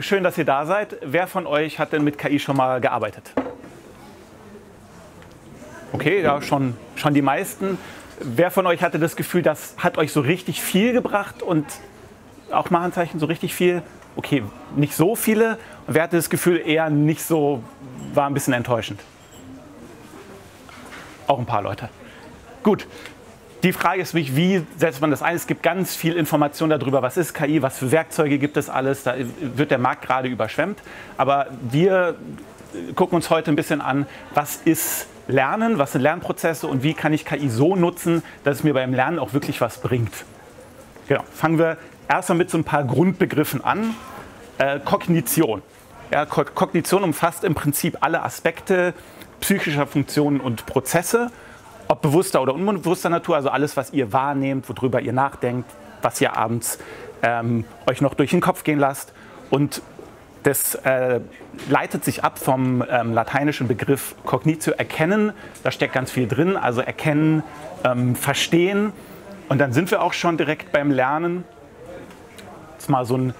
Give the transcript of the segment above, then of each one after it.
schön, dass ihr da seid. Wer von euch hat denn mit KI schon mal gearbeitet? Okay, ja, schon, schon die meisten. Wer von euch hatte das Gefühl, das hat euch so richtig viel gebracht und auch mal Handzeichen so richtig viel? Okay, nicht so viele. Und wer hatte das Gefühl, eher nicht so, war ein bisschen enttäuschend? Auch ein paar Leute. Gut, die Frage ist wirklich, wie setzt man das ein? Es gibt ganz viel Information darüber, was ist KI, was für Werkzeuge gibt es alles. Da wird der Markt gerade überschwemmt. Aber wir gucken uns heute ein bisschen an, was ist Lernen, was sind Lernprozesse und wie kann ich KI so nutzen, dass es mir beim Lernen auch wirklich was bringt. Genau. Fangen wir erstmal mit so ein paar Grundbegriffen an. Äh, Kognition. Ja, Kognition umfasst im Prinzip alle Aspekte psychischer Funktionen und Prozesse ob bewusster oder unbewusster Natur, also alles, was ihr wahrnehmt, worüber ihr nachdenkt, was ihr abends ähm, euch noch durch den Kopf gehen lasst. Und das äh, leitet sich ab vom ähm, lateinischen Begriff cognitio, erkennen. Da steckt ganz viel drin, also erkennen, ähm, verstehen. Und dann sind wir auch schon direkt beim Lernen. Ist mal so eine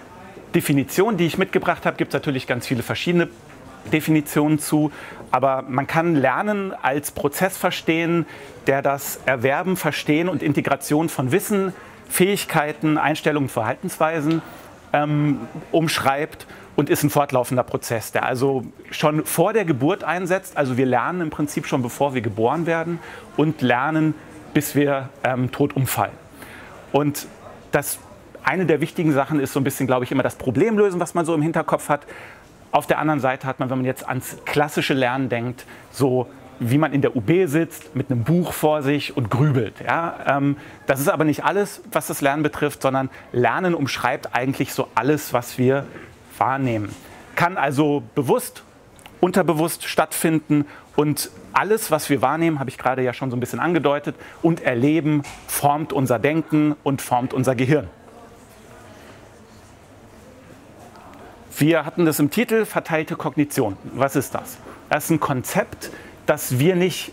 Definition, die ich mitgebracht habe. Gibt es natürlich ganz viele verschiedene Definitionen zu. Aber man kann Lernen als Prozess verstehen, der das Erwerben, Verstehen und Integration von Wissen, Fähigkeiten, Einstellungen, Verhaltensweisen ähm, umschreibt und ist ein fortlaufender Prozess, der also schon vor der Geburt einsetzt. Also wir lernen im Prinzip schon bevor wir geboren werden und lernen, bis wir ähm, tot umfallen. Und das eine der wichtigen Sachen ist so ein bisschen, glaube ich, immer das Problemlösen, was man so im Hinterkopf hat. Auf der anderen Seite hat man, wenn man jetzt ans klassische Lernen denkt, so wie man in der UB sitzt, mit einem Buch vor sich und grübelt. Ja? Ähm, das ist aber nicht alles, was das Lernen betrifft, sondern Lernen umschreibt eigentlich so alles, was wir wahrnehmen. Kann also bewusst, unterbewusst stattfinden und alles, was wir wahrnehmen, habe ich gerade ja schon so ein bisschen angedeutet, und erleben, formt unser Denken und formt unser Gehirn. Wir hatten das im Titel verteilte Kognition. Was ist das? Das ist ein Konzept, dass wir nicht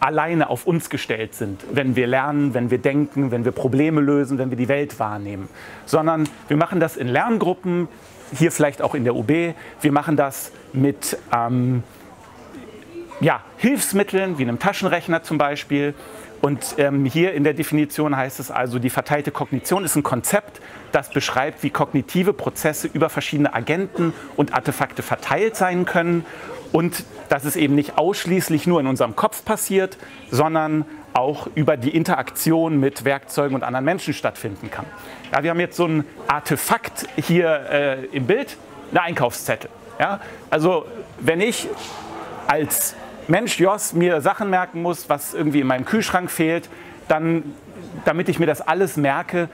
alleine auf uns gestellt sind, wenn wir lernen, wenn wir denken, wenn wir Probleme lösen, wenn wir die Welt wahrnehmen, sondern wir machen das in Lerngruppen, hier vielleicht auch in der UB. Wir machen das mit ähm, ja, Hilfsmitteln wie einem Taschenrechner zum Beispiel. Und ähm, hier in der Definition heißt es also, die verteilte Kognition ist ein Konzept, das beschreibt, wie kognitive Prozesse über verschiedene Agenten und Artefakte verteilt sein können und dass es eben nicht ausschließlich nur in unserem Kopf passiert, sondern auch über die Interaktion mit Werkzeugen und anderen Menschen stattfinden kann. Ja, wir haben jetzt so ein Artefakt hier äh, im Bild, eine Einkaufszettel. Ja? Also wenn ich als Mensch Jos mir Sachen merken muss, was irgendwie in meinem Kühlschrank fehlt, dann, damit ich mir das alles merke,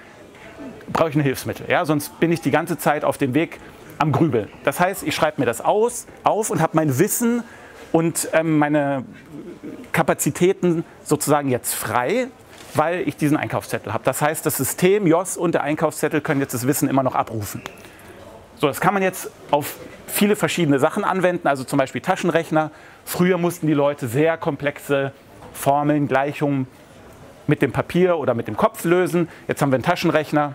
brauche ich ein Hilfsmittel. Ja? Sonst bin ich die ganze Zeit auf dem Weg am Grübeln. Das heißt, ich schreibe mir das aus, auf und habe mein Wissen und ähm, meine Kapazitäten sozusagen jetzt frei, weil ich diesen Einkaufszettel habe. Das heißt, das System JOS und der Einkaufszettel können jetzt das Wissen immer noch abrufen. So, das kann man jetzt auf viele verschiedene Sachen anwenden, also zum Beispiel Taschenrechner. Früher mussten die Leute sehr komplexe Formeln, Gleichungen mit dem Papier oder mit dem Kopf lösen. Jetzt haben wir einen Taschenrechner,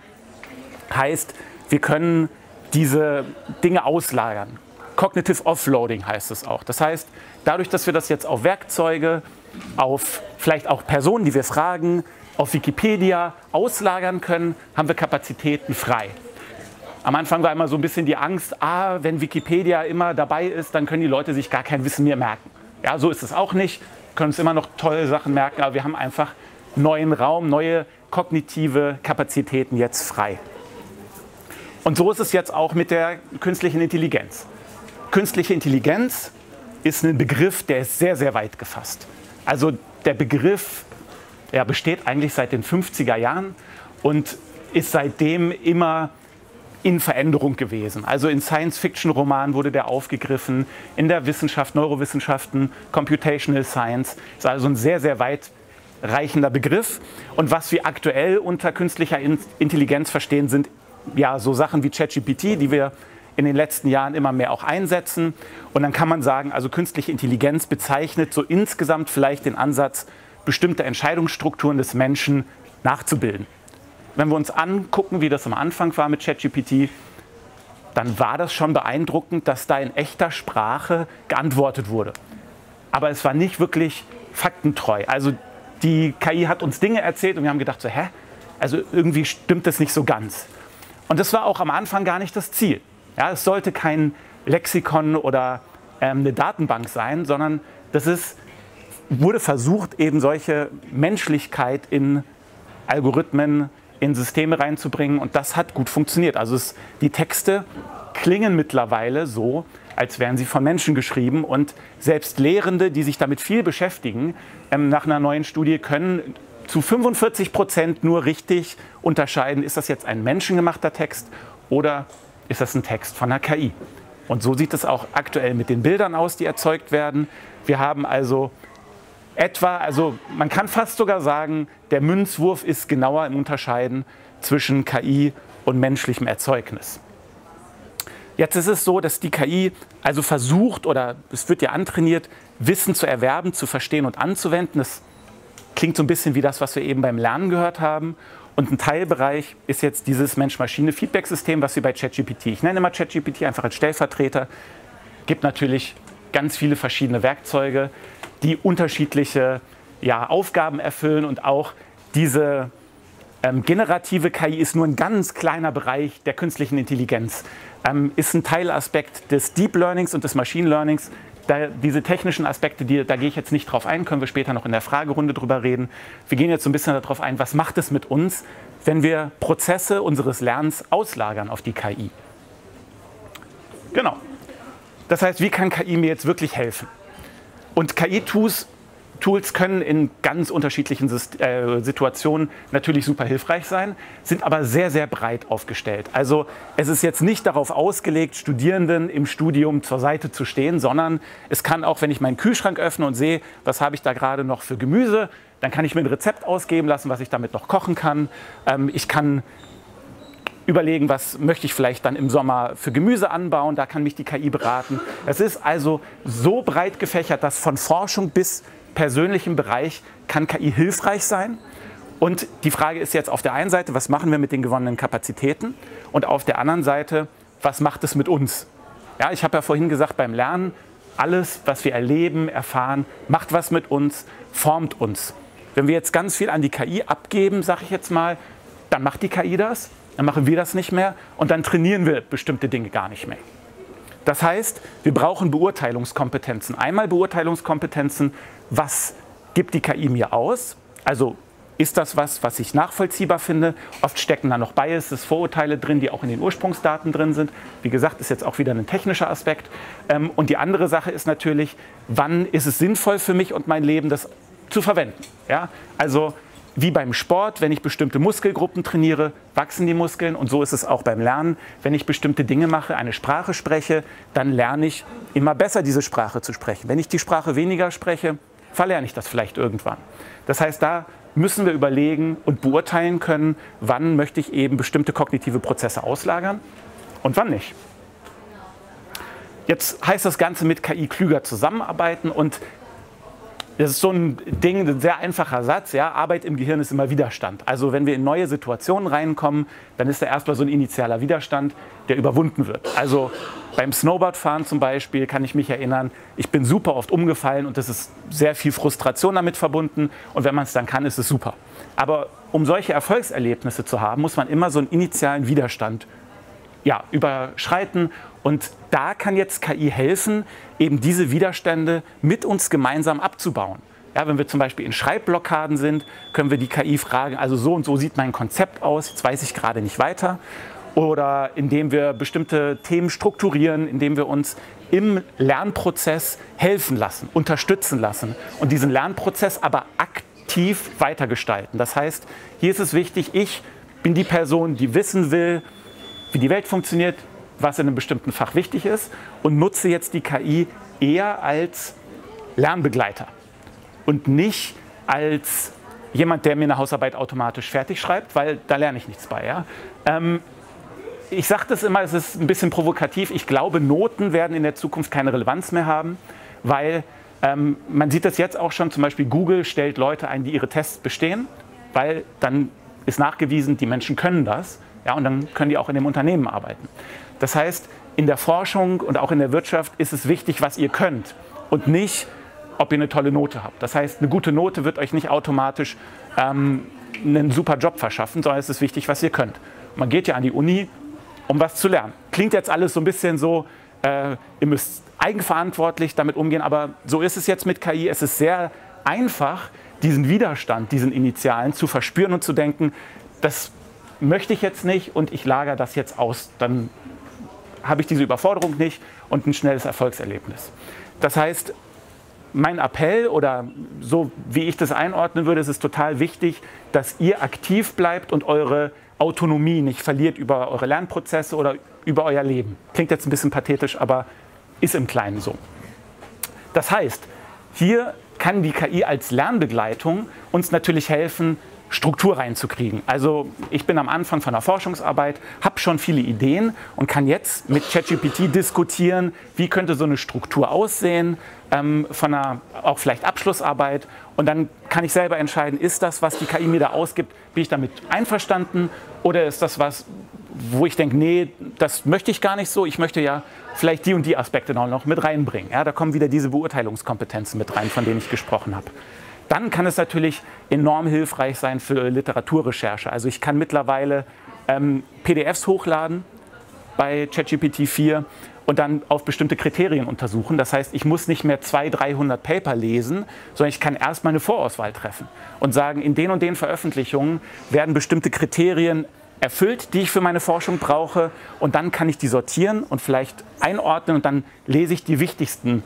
Heißt, wir können diese Dinge auslagern. Cognitive Offloading heißt es auch. Das heißt, dadurch, dass wir das jetzt auf Werkzeuge, auf vielleicht auch Personen, die wir fragen, auf Wikipedia auslagern können, haben wir Kapazitäten frei. Am Anfang war immer so ein bisschen die Angst, ah, wenn Wikipedia immer dabei ist, dann können die Leute sich gar kein Wissen mehr merken. Ja, so ist es auch nicht. Können uns immer noch tolle Sachen merken, aber wir haben einfach neuen Raum, neue kognitive Kapazitäten jetzt frei. Und so ist es jetzt auch mit der künstlichen Intelligenz. Künstliche Intelligenz ist ein Begriff, der ist sehr, sehr weit gefasst. Also der Begriff der besteht eigentlich seit den 50er Jahren und ist seitdem immer in Veränderung gewesen. Also in Science-Fiction-Romanen wurde der aufgegriffen, in der Wissenschaft, Neurowissenschaften, Computational Science. Ist also ein sehr, sehr weitreichender Begriff. Und was wir aktuell unter künstlicher Intelligenz verstehen, sind ja, so Sachen wie ChatGPT, die wir in den letzten Jahren immer mehr auch einsetzen. Und dann kann man sagen, also künstliche Intelligenz bezeichnet so insgesamt vielleicht den Ansatz, bestimmte Entscheidungsstrukturen des Menschen nachzubilden. Wenn wir uns angucken, wie das am Anfang war mit ChatGPT, dann war das schon beeindruckend, dass da in echter Sprache geantwortet wurde. Aber es war nicht wirklich faktentreu. Also die KI hat uns Dinge erzählt und wir haben gedacht, so, hä? Also irgendwie stimmt das nicht so ganz. Und das war auch am Anfang gar nicht das Ziel. Ja, es sollte kein Lexikon oder ähm, eine Datenbank sein, sondern das ist, wurde versucht, eben solche Menschlichkeit in Algorithmen, in Systeme reinzubringen und das hat gut funktioniert. Also es, die Texte klingen mittlerweile so, als wären sie von Menschen geschrieben und selbst Lehrende, die sich damit viel beschäftigen, ähm, nach einer neuen Studie können zu 45 Prozent nur richtig unterscheiden, ist das jetzt ein menschengemachter Text oder ist das ein Text von einer KI. Und so sieht es auch aktuell mit den Bildern aus, die erzeugt werden. Wir haben also etwa, also man kann fast sogar sagen, der Münzwurf ist genauer im Unterscheiden zwischen KI und menschlichem Erzeugnis. Jetzt ist es so, dass die KI also versucht oder es wird ja antrainiert, Wissen zu erwerben, zu verstehen und anzuwenden. Das klingt so ein bisschen wie das, was wir eben beim Lernen gehört haben. Und ein Teilbereich ist jetzt dieses Mensch-Maschine-Feedback-System, was wir bei ChatGPT, ich nenne mal ChatGPT einfach als Stellvertreter, gibt natürlich ganz viele verschiedene Werkzeuge, die unterschiedliche ja, Aufgaben erfüllen und auch diese ähm, generative KI ist nur ein ganz kleiner Bereich der künstlichen Intelligenz, ähm, ist ein Teilaspekt des Deep Learnings und des Machine Learnings. Da, diese technischen Aspekte, die, da gehe ich jetzt nicht drauf ein, können wir später noch in der Fragerunde drüber reden. Wir gehen jetzt so ein bisschen darauf ein, was macht es mit uns, wenn wir Prozesse unseres Lernens auslagern auf die KI. Genau. Das heißt, wie kann KI mir jetzt wirklich helfen? Und KI-Tools Tools können in ganz unterschiedlichen äh, Situationen natürlich super hilfreich sein, sind aber sehr, sehr breit aufgestellt. Also es ist jetzt nicht darauf ausgelegt, Studierenden im Studium zur Seite zu stehen, sondern es kann auch, wenn ich meinen Kühlschrank öffne und sehe, was habe ich da gerade noch für Gemüse, dann kann ich mir ein Rezept ausgeben lassen, was ich damit noch kochen kann. Ähm, ich kann überlegen, was möchte ich vielleicht dann im Sommer für Gemüse anbauen. Da kann mich die KI beraten. Es ist also so breit gefächert, dass von Forschung bis persönlichem Bereich kann KI hilfreich sein. Und die Frage ist jetzt auf der einen Seite, was machen wir mit den gewonnenen Kapazitäten? Und auf der anderen Seite, was macht es mit uns? Ja, ich habe ja vorhin gesagt, beim Lernen, alles, was wir erleben, erfahren, macht was mit uns, formt uns. Wenn wir jetzt ganz viel an die KI abgeben, sage ich jetzt mal, dann macht die KI das, dann machen wir das nicht mehr und dann trainieren wir bestimmte Dinge gar nicht mehr. Das heißt, wir brauchen Beurteilungskompetenzen. Einmal Beurteilungskompetenzen, was gibt die KI mir aus? Also ist das was, was ich nachvollziehbar finde? Oft stecken da noch Biases, Vorurteile drin, die auch in den Ursprungsdaten drin sind. Wie gesagt, ist jetzt auch wieder ein technischer Aspekt. Ähm, und die andere Sache ist natürlich, wann ist es sinnvoll für mich und mein Leben, das zu verwenden? Ja? Also wie beim Sport, wenn ich bestimmte Muskelgruppen trainiere, wachsen die Muskeln. Und so ist es auch beim Lernen. Wenn ich bestimmte Dinge mache, eine Sprache spreche, dann lerne ich immer besser, diese Sprache zu sprechen. Wenn ich die Sprache weniger spreche, verlerne ich das vielleicht irgendwann. Das heißt, da müssen wir überlegen und beurteilen können, wann möchte ich eben bestimmte kognitive Prozesse auslagern und wann nicht. Jetzt heißt das Ganze mit KI klüger zusammenarbeiten und das ist so ein Ding, ein sehr einfacher Satz. Ja? Arbeit im Gehirn ist immer Widerstand. Also wenn wir in neue Situationen reinkommen, dann ist da erstmal so ein initialer Widerstand, der überwunden wird. Also beim Snowboardfahren zum Beispiel kann ich mich erinnern, ich bin super oft umgefallen und es ist sehr viel Frustration damit verbunden. Und wenn man es dann kann, ist es super. Aber um solche Erfolgserlebnisse zu haben, muss man immer so einen initialen Widerstand ja, überschreiten. Und da kann jetzt KI helfen, eben diese Widerstände mit uns gemeinsam abzubauen. Ja, wenn wir zum Beispiel in Schreibblockaden sind, können wir die KI fragen, also so und so sieht mein Konzept aus, jetzt weiß ich gerade nicht weiter. Oder indem wir bestimmte Themen strukturieren, indem wir uns im Lernprozess helfen lassen, unterstützen lassen und diesen Lernprozess aber aktiv weitergestalten. Das heißt, hier ist es wichtig, ich bin die Person, die wissen will, wie die Welt funktioniert, was in einem bestimmten Fach wichtig ist und nutze jetzt die KI eher als Lernbegleiter und nicht als jemand, der mir eine Hausarbeit automatisch fertig schreibt, weil da lerne ich nichts bei. Ja? Ähm, ich sage das immer, es ist ein bisschen provokativ. Ich glaube, Noten werden in der Zukunft keine Relevanz mehr haben, weil ähm, man sieht das jetzt auch schon, zum Beispiel Google stellt Leute ein, die ihre Tests bestehen, weil dann ist nachgewiesen, die Menschen können das Ja, und dann können die auch in dem Unternehmen arbeiten. Das heißt, in der Forschung und auch in der Wirtschaft ist es wichtig, was ihr könnt und nicht, ob ihr eine tolle Note habt. Das heißt, eine gute Note wird euch nicht automatisch ähm, einen super Job verschaffen, sondern es ist wichtig, was ihr könnt. Man geht ja an die Uni, um was zu lernen. Klingt jetzt alles so ein bisschen so, äh, ihr müsst eigenverantwortlich damit umgehen, aber so ist es jetzt mit KI. Es ist sehr einfach, diesen Widerstand, diesen Initialen zu verspüren und zu denken, das möchte ich jetzt nicht und ich lagere das jetzt aus. Dann habe ich diese Überforderung nicht und ein schnelles Erfolgserlebnis. Das heißt, mein Appell oder so wie ich das einordnen würde, ist es total wichtig, dass ihr aktiv bleibt und eure Autonomie nicht verliert über eure Lernprozesse oder über euer Leben. Klingt jetzt ein bisschen pathetisch, aber ist im Kleinen so. Das heißt, hier kann die KI als Lernbegleitung uns natürlich helfen, Struktur reinzukriegen. Also ich bin am Anfang von der Forschungsarbeit, habe schon viele Ideen und kann jetzt mit ChatGPT diskutieren, wie könnte so eine Struktur aussehen, ähm, von einer auch vielleicht Abschlussarbeit. Und dann kann ich selber entscheiden, ist das, was die KI mir da ausgibt, bin ich damit einverstanden oder ist das was, wo ich denke, nee, das möchte ich gar nicht so. Ich möchte ja vielleicht die und die Aspekte noch mit reinbringen. Ja, da kommen wieder diese Beurteilungskompetenzen mit rein, von denen ich gesprochen habe. Dann kann es natürlich enorm hilfreich sein für Literaturrecherche. Also ich kann mittlerweile ähm, PDFs hochladen bei ChatGPT 4 und dann auf bestimmte Kriterien untersuchen. Das heißt, ich muss nicht mehr 200, 300 Paper lesen, sondern ich kann erstmal eine Vorauswahl treffen und sagen, in den und den Veröffentlichungen werden bestimmte Kriterien erfüllt, die ich für meine Forschung brauche. Und dann kann ich die sortieren und vielleicht einordnen und dann lese ich die wichtigsten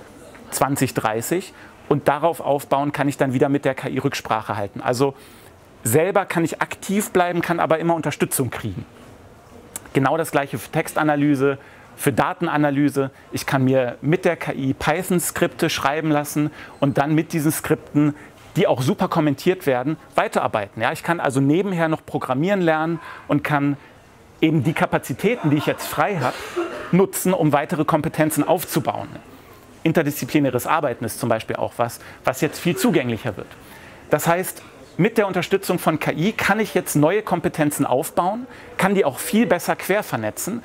20, 30 und darauf aufbauen kann ich dann wieder mit der KI Rücksprache halten. Also selber kann ich aktiv bleiben, kann aber immer Unterstützung kriegen. Genau das gleiche für Textanalyse, für Datenanalyse. Ich kann mir mit der KI Python-Skripte schreiben lassen und dann mit diesen Skripten, die auch super kommentiert werden, weiterarbeiten. Ja, ich kann also nebenher noch programmieren lernen und kann eben die Kapazitäten, die ich jetzt frei habe, nutzen, um weitere Kompetenzen aufzubauen interdisziplinäres Arbeiten ist zum Beispiel auch was, was jetzt viel zugänglicher wird. Das heißt, mit der Unterstützung von KI kann ich jetzt neue Kompetenzen aufbauen, kann die auch viel besser quer vernetzen.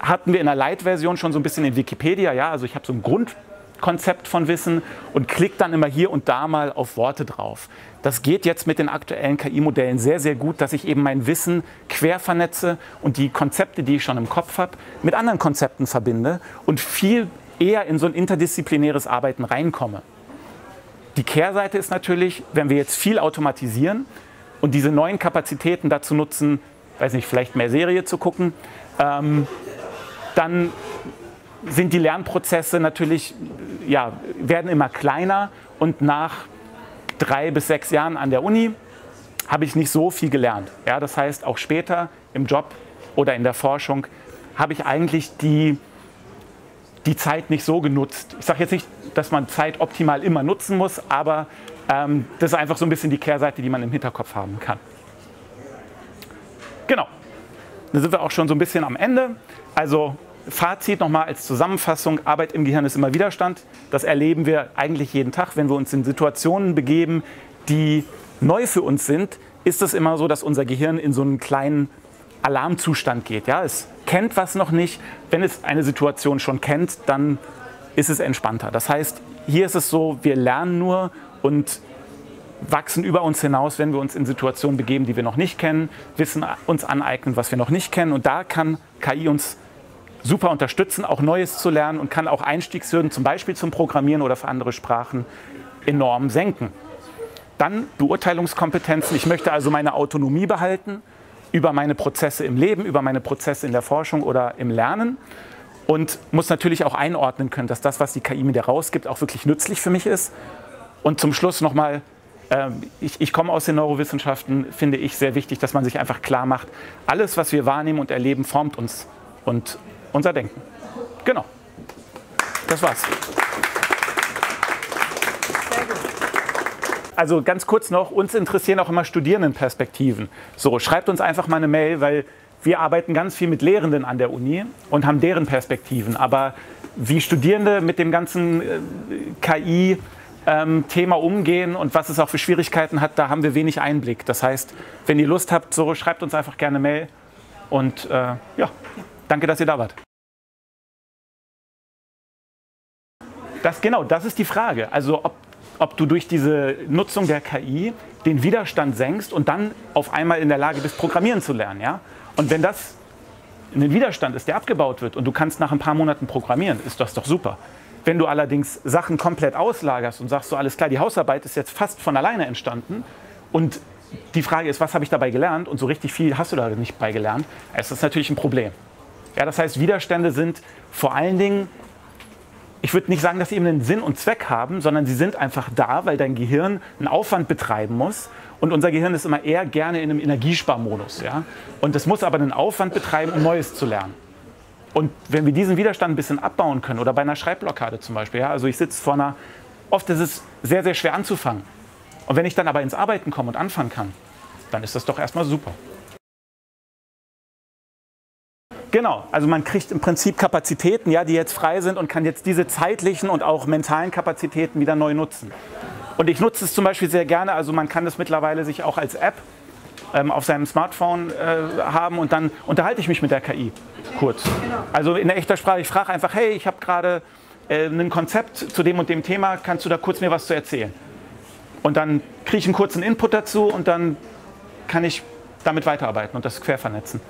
Hatten wir in der Light-Version schon so ein bisschen in Wikipedia, ja, also ich habe so ein Grundkonzept von Wissen und klicke dann immer hier und da mal auf Worte drauf. Das geht jetzt mit den aktuellen KI-Modellen sehr, sehr gut, dass ich eben mein Wissen quer vernetze und die Konzepte, die ich schon im Kopf habe, mit anderen Konzepten verbinde und viel eher in so ein interdisziplinäres Arbeiten reinkomme. Die Kehrseite ist natürlich, wenn wir jetzt viel automatisieren und diese neuen Kapazitäten dazu nutzen, weiß nicht, vielleicht mehr Serie zu gucken, ähm, dann sind die Lernprozesse natürlich, ja, werden immer kleiner und nach drei bis sechs Jahren an der Uni habe ich nicht so viel gelernt. Ja, das heißt, auch später im Job oder in der Forschung habe ich eigentlich die die Zeit nicht so genutzt. Ich sage jetzt nicht, dass man Zeit optimal immer nutzen muss, aber ähm, das ist einfach so ein bisschen die Kehrseite, die man im Hinterkopf haben kann. Genau. Dann sind wir auch schon so ein bisschen am Ende. Also Fazit nochmal als Zusammenfassung, Arbeit im Gehirn ist immer Widerstand. Das erleben wir eigentlich jeden Tag, wenn wir uns in Situationen begeben, die neu für uns sind, ist es immer so, dass unser Gehirn in so einen kleinen Alarmzustand geht. Ja, es kennt was noch nicht. Wenn es eine Situation schon kennt, dann ist es entspannter. Das heißt, hier ist es so, wir lernen nur und wachsen über uns hinaus, wenn wir uns in Situationen begeben, die wir noch nicht kennen, wissen uns aneignen, was wir noch nicht kennen. Und da kann KI uns super unterstützen, auch Neues zu lernen und kann auch Einstiegshürden, zum Beispiel zum Programmieren oder für andere Sprachen, enorm senken. Dann Beurteilungskompetenzen. Ich möchte also meine Autonomie behalten über meine Prozesse im Leben, über meine Prozesse in der Forschung oder im Lernen und muss natürlich auch einordnen können, dass das, was die KI mir da rausgibt, auch wirklich nützlich für mich ist. Und zum Schluss nochmal, äh, ich, ich komme aus den Neurowissenschaften, finde ich sehr wichtig, dass man sich einfach klar macht, alles, was wir wahrnehmen und erleben, formt uns und unser Denken. Genau. Das war's. Also ganz kurz noch, uns interessieren auch immer Studierendenperspektiven. So, schreibt uns einfach mal eine Mail, weil wir arbeiten ganz viel mit Lehrenden an der Uni und haben deren Perspektiven. Aber wie Studierende mit dem ganzen äh, KI-Thema ähm, umgehen und was es auch für Schwierigkeiten hat, da haben wir wenig Einblick. Das heißt, wenn ihr Lust habt, so schreibt uns einfach gerne Mail Und äh, ja, danke, dass ihr da wart. Das, genau, das ist die Frage. Also ob, ob du durch diese Nutzung der KI den Widerstand senkst und dann auf einmal in der Lage bist, Programmieren zu lernen. Ja? Und wenn das ein Widerstand ist, der abgebaut wird und du kannst nach ein paar Monaten programmieren, ist das doch super. Wenn du allerdings Sachen komplett auslagerst und sagst so, alles klar, die Hausarbeit ist jetzt fast von alleine entstanden und die Frage ist, was habe ich dabei gelernt und so richtig viel hast du da nicht bei gelernt, ist das natürlich ein Problem. Ja, das heißt, Widerstände sind vor allen Dingen ich würde nicht sagen, dass sie eben einen Sinn und Zweck haben, sondern sie sind einfach da, weil dein Gehirn einen Aufwand betreiben muss. Und unser Gehirn ist immer eher gerne in einem Energiesparmodus. Ja? Und es muss aber einen Aufwand betreiben, um Neues zu lernen. Und wenn wir diesen Widerstand ein bisschen abbauen können, oder bei einer Schreibblockade zum Beispiel, ja? also ich sitze vor einer, oft ist es sehr, sehr schwer anzufangen. Und wenn ich dann aber ins Arbeiten komme und anfangen kann, dann ist das doch erstmal super. Genau, also man kriegt im Prinzip Kapazitäten, ja, die jetzt frei sind und kann jetzt diese zeitlichen und auch mentalen Kapazitäten wieder neu nutzen. Und ich nutze es zum Beispiel sehr gerne, also man kann es mittlerweile sich auch als App ähm, auf seinem Smartphone äh, haben und dann unterhalte ich mich mit der KI kurz. Also in der echter Sprache, ich frage einfach, hey, ich habe gerade äh, ein Konzept zu dem und dem Thema, kannst du da kurz mir was zu erzählen? Und dann kriege ich einen kurzen Input dazu und dann kann ich damit weiterarbeiten und das quer vernetzen.